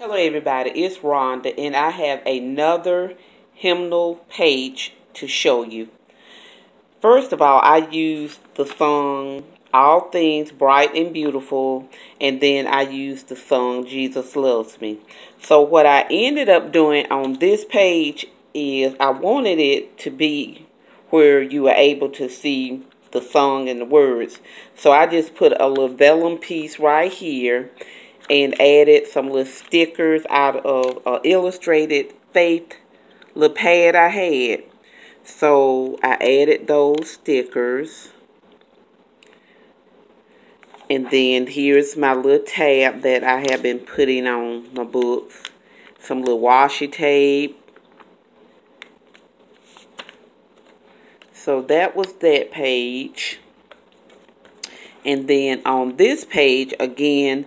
Hello everybody, it's Rhonda and I have another hymnal page to show you. First of all, I used the song All Things Bright and Beautiful and then I used the song Jesus Loves Me. So what I ended up doing on this page is I wanted it to be where you were able to see the song and the words. So I just put a little vellum piece right here and added some little stickers out of uh, illustrated faith little pad I had. So I added those stickers. And then here's my little tab that I have been putting on my books. Some little washi tape. So that was that page. And then on this page, again,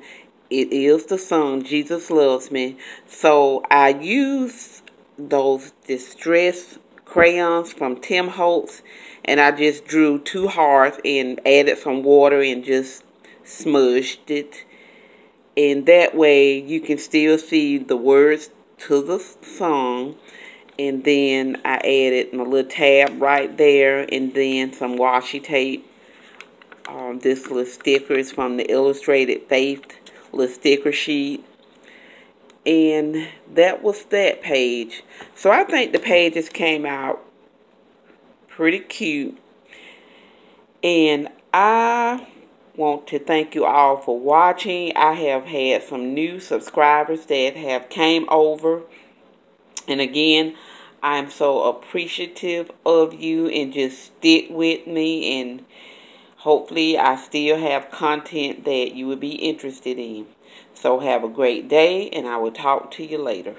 it is the song Jesus Loves Me. So I use those distress crayons from Tim Holtz and I just drew two hearts and added some water and just smudged it. And that way you can still see the words to the song. And then I added my little tab right there and then some washi tape. Um, this little sticker is from the Illustrated Faith little sticker sheet. And that was that page. So I think the pages came out pretty cute. And I want to thank you all for watching. I have had some new subscribers that have came over. And again, I'm so appreciative of you and just stick with me and hopefully I still have content that you would be interested in. So have a great day and I will talk to you later.